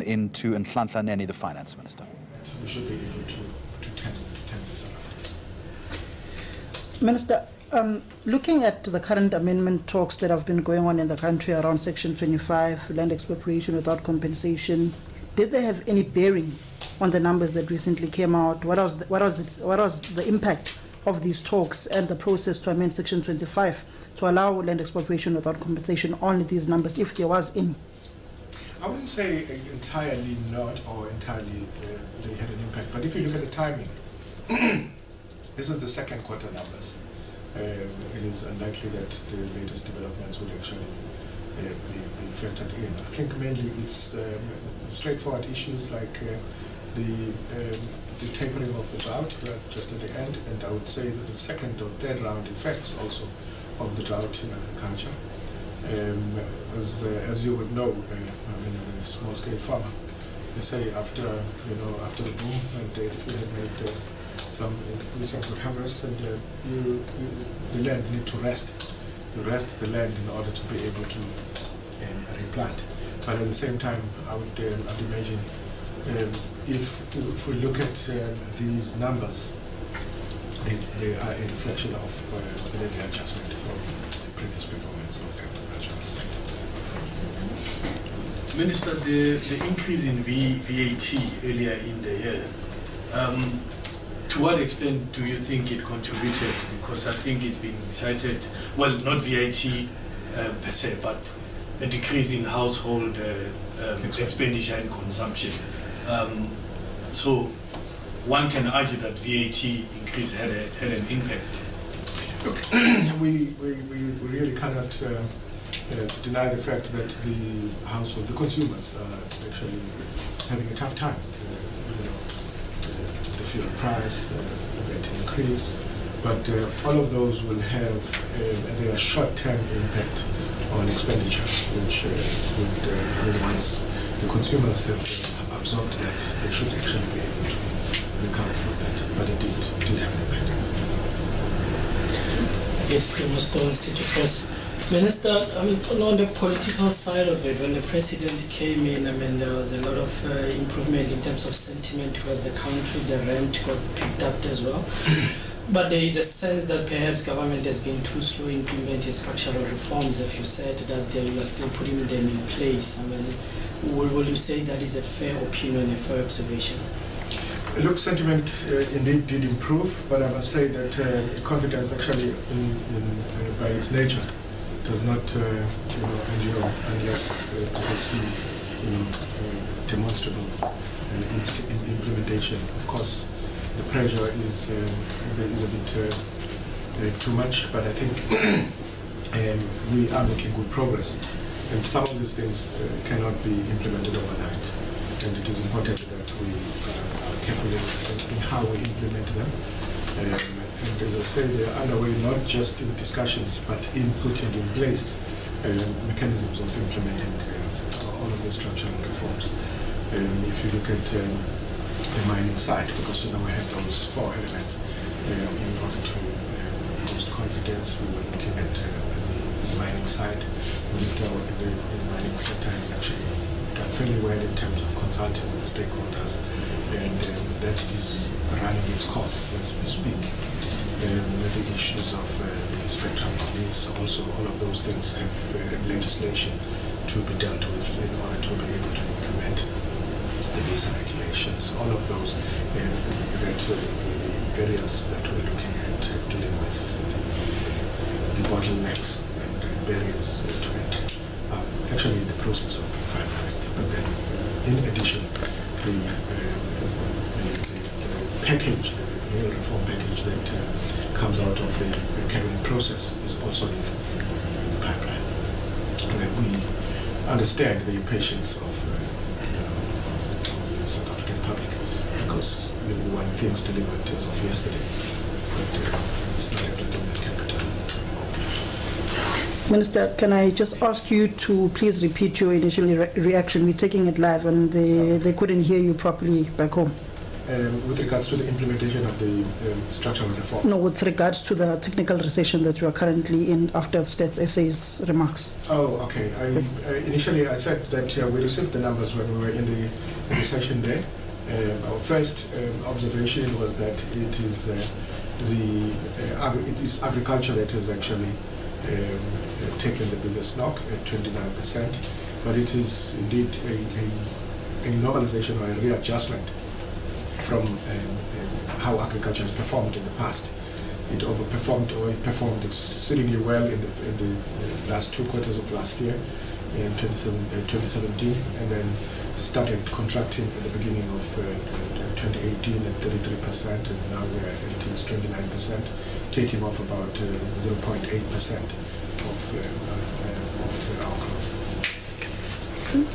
into Nhlanhla Nene, the finance minister. We should be able to, to tend, to tend this around. Minister, um, looking at the current amendment talks that have been going on in the country around Section 25, land expropriation without compensation, did they have any bearing on the numbers that recently came out? What was the, what was its, what was the impact of these talks and the process to amend Section 25 to allow land expropriation without compensation on these numbers, if there was any? I wouldn't say entirely not or entirely uh, they had an impact, but if you look at the timing, this is the second quarter numbers. Um, it is unlikely that the latest developments will actually uh, be, be factored in. I think mainly it's um, straightforward issues like uh, the, um, the tapering of the drought just at the end, and I would say that the second or third round effects also of the drought in agriculture. Um, as, uh, as you would know, uh, small-scale farmer, they say after you know after the boom and they, they had made uh, some recent good harvests, and uh, you, you, the land need to rest. You rest the land in order to be able to um, replant. But at the same time, I would um, I'd imagine um, if, if we look at um, these numbers, they, they are a reflection of uh, the adjustment from the previous performance of the agricultural sector. Minister, the, the increase in v, VAT earlier in the year, um, to what extent do you think it contributed? Because I think it's been cited, well, not VAT uh, per se, but a decrease in household uh, um, expenditure and consumption. Um, so one can argue that VAT increase had, a, had an impact. Look, we, we, we really cannot uh, uh, deny the fact that the household, the consumers, are actually having a tough time. Uh, you know, uh, the fuel price, uh, increase, but uh, all of those will have their short-term impact on expenditure, which would, once the consumers have absorbed that, they should actually be able to recover from that. But it did, did have an impact. Yes, Mr. City Press. Minister, I mean, on the political side of it, when the president came in, I mean, there was a lot of uh, improvement in terms of sentiment towards the country. The rand got picked up as well. but there is a sense that perhaps government has been too slow in implementing structural reforms. If you said that they you are still putting them in place, I mean, will, will you say that is a fair opinion, a fair observation? Look, sentiment uh, indeed did improve, but I must say that uh, confidence actually, in, in, uh, by its nature, does not uh, you know, endure unless uh, we see you know, uh, demonstrable uh, im- im- implementation. Of course, the pressure is, is a bit uh, uh, too much, but I think um, we are making good progress. And some of these things uh, cannot be implemented overnight. And it is important that we uh, are careful in, in how we implement them. Um, and as I said, they're underway not just in discussions, but in putting in place um, mechanisms of implementing uh, all of the structural reforms. Um, if you look at um, the mining side, because you know we have those four elements um, in order to um, boost confidence, we were looking at uh, the mining side. Minister in the, in the mining sector has actually done fairly well in terms of consulting with the stakeholders, and um, that is running its course as we speak. Issues of uh, spectrum policy, also all of those things have uh, legislation to be dealt with in order to be able to implement the visa regulations, all of those um, that uh, the areas that we're looking at uh, dealing with the, the bottlenecks and uh, barriers to it. Um, actually, in the process of being finalized, but then in addition, the, uh, the, the package, real reform package that uh, comes out of the, the cabinet process is also in, in, the pipeline. And we understand the impatience of, uh, the South African public because we want things delivered as of yesterday, but uh, it's not that can be done. Minister, can I just ask you to please repeat your initial re- reaction? We're taking it live and they, they couldn't hear you properly back home. Um, with regards to the implementation of the um, structural reform. No, with regards to the technical recession that we are currently in after Stats SA's remarks. Oh, okay. I, Yes. uh, initially, I said that uh, we received the numbers when we were in the, in the session there. Um, our first um, observation was that it is uh, the uh, it is agriculture that has actually um, uh, taken the biggest knock at 29%, but it is indeed a, a, a normalization or a readjustment from um, um, how agriculture has performed in the past. It overperformed or it performed exceedingly well in the, in the last two quarters of last year, in 27, uh, 2017, and then started contracting at the beginning of uh, uh, 2018 at 33%, and now we're at it is 29%, taking off about uh, 0.8% of, uh, uh, of our growth.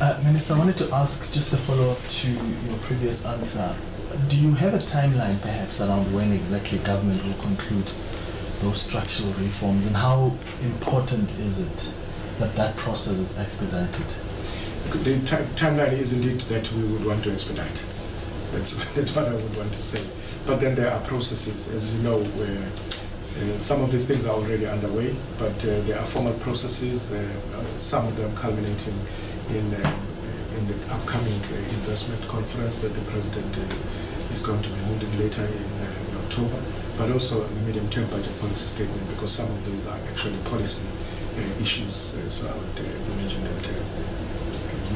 Uh, Minister, I wanted to ask just a follow-up to your previous answer. Do you have a timeline perhaps around when exactly government will conclude those structural reforms and how important is it that that process is expedited? The ti- timeline is indeed that we would want to expedite. That's, that's what I would want to say. But then there are processes, as you know, where uh, some of these things are already underway, but uh, there are formal processes, uh, uh, some of them culminating in, um, in the upcoming uh, investment conference that the President uh, is going to be holding later in, uh, in October, but also the medium-term budget policy statement, because some of these are actually policy uh, issues. Uh, so I would uh, imagine that uh,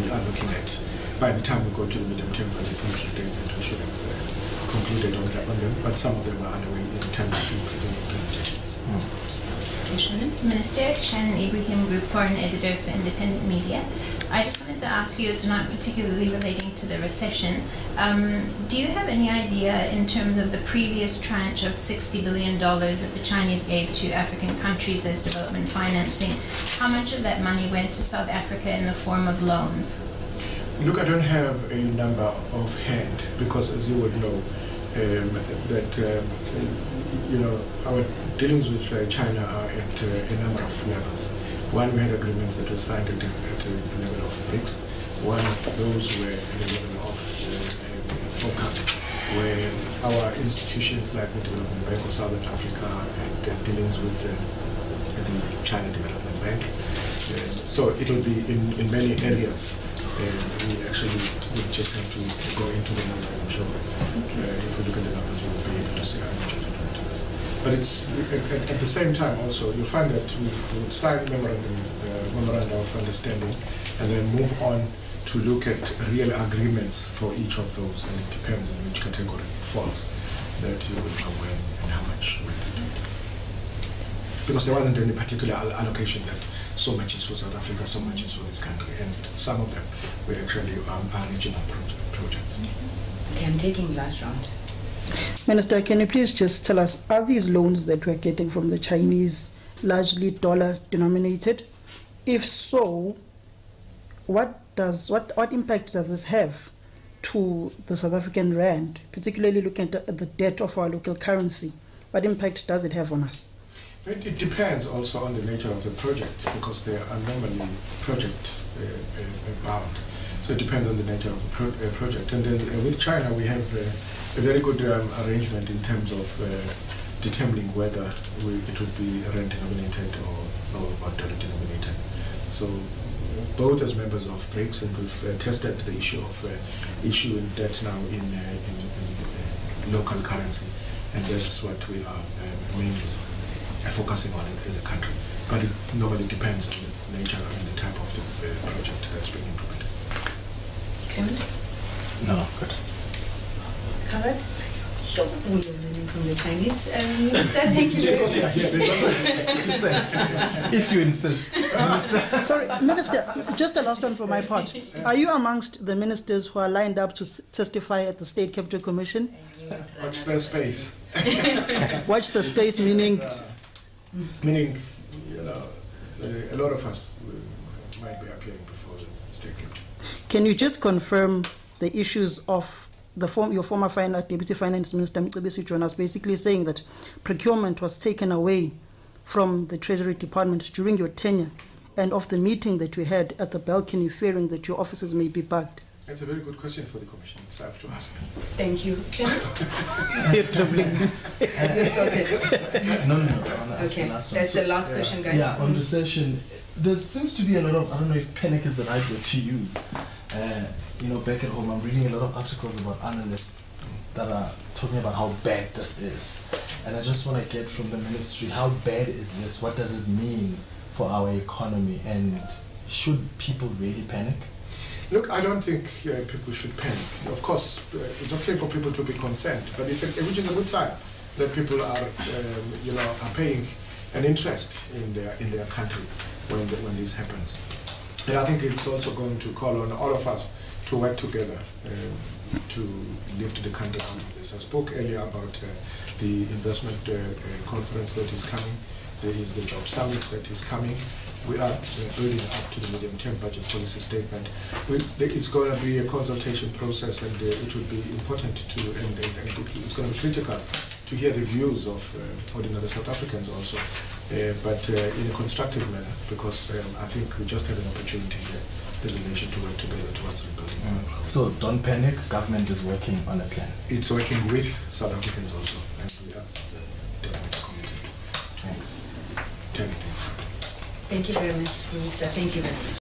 we are looking at, by the time we go to the medium-term budget policy statement, we should have concluded on, that, on them, but some of them are underway in terms of implementation. Okay, Shannon. Minister, Shannon Ebrahim, Group Foreign Editor for Independent Media. I just wanted to ask you, it's not particularly relating to the recession. Um, do you have any idea in terms of the previous tranche of $60 billion that the Chinese gave to African countries as development financing? How much of that money went to South Africa in the form of loans? Look, I don't have a number offhand because, as you would know, um, that um, you know our dealings with uh, China are at uh, a number of levels. One, we had agreements that were signed at, at uh, the level of BRICS. One of those were at the level of uh, FOCAC, where our institutions like the Development Bank of Southern Africa and uh, dealings with uh, the China Development Bank. Uh, so it will be in, in many areas. We actually would just have to go into the numbers, I'm sure. Uh, if we look at the numbers, we'll be able to see how much of it went to us. But it's at, at, the same time also, you'll find that we, would sign memorandum, memorandum of understanding and then move on to look at real agreements for each of those, and it depends on which category it falls, that you will know when and how much went into it. Because there wasn't any particular allocation that so much is for South Africa, so much is for this country, and some of them were actually um, are regional proje- projects. Okay, I'm taking last round. Minister, can you please just tell us, are these loans that we're getting from the Chinese largely dollar denominated? If so, what does what, what impact does this have to the South African rand, particularly looking at the debt of our local currency? What impact does it have on us? It, it depends also on the nature of the project because they are normally project uh, uh, bound. So it depends on the nature of the pro- uh, project. And then uh, with China, we have uh, a very good um, arrangement in terms of uh, determining whether we, it would be rand denominated or, or, dollar denominated. So both as members of BRICS, and we've uh, tested the issue of uh, issuing debt now in, in, in local currency, and that's what we are uh, mainly focusing on as a country. But it normally depends on the nature and the type of the project that's being implemented. Clement? No, good. Covered? Sure. We are learning from the Chinese. Um, Minister, thank you if you insist. Sorry, Minister, just a last one for my part. Are you amongst the ministers who are lined up to testify at the State Capture Commission? Watch the space. Watch the space, meaning Meaning, you know, a lot of us uh, before the state capture. Can you just confirm the issues of the form, your former finance, Deputy Finance Minister Mcebisi Jonas basically saying that procurement was taken away from the Treasury Department during your tenure and of the meeting that we had at the balcony fearing that your offices may be bugged? That's a very good question for the Commission itself to ask. Thank you. Clement, you're sorted. no, no, no. I wanna ask Okay, the that's So- the last question, guys. Yeah, on recession, there seems to be a lot of, I don't know if panic is the right word to use. Uh, you know, back at home, I'm reading a lot of articles about analysts that are talking about how bad this is. And I just want to get from the ministry, how bad is this? What does it mean for our economy? And should people really panic? Look, I don't think uh, people should panic. Of course, uh, it's okay for people to be concerned, but it's a, which is a good sign that people are, um, you know, are paying an interest in their in their country when the, when this happens. And I think it's also going to call on all of us to work together um, to lift the country out of this. I spoke earlier about uh, the investment uh, uh, conference that is coming. There is the job summit that is coming. We are uh, building up to the medium-term budget policy statement. We, there is going to be a consultation process, and uh, it will be important to, and, and, and it's going to be critical to hear the views of uh, ordinary South Africans also, uh, but uh, in a constructive manner, because um, I think we just had an opportunity here as a nation to work together towards rebuilding. economy. So don't panic, government is working on a plan. It's working with South Africans also, and we are uh, definitely committed Thanks. to everything. Thank you very much, Minister. Thank you very much.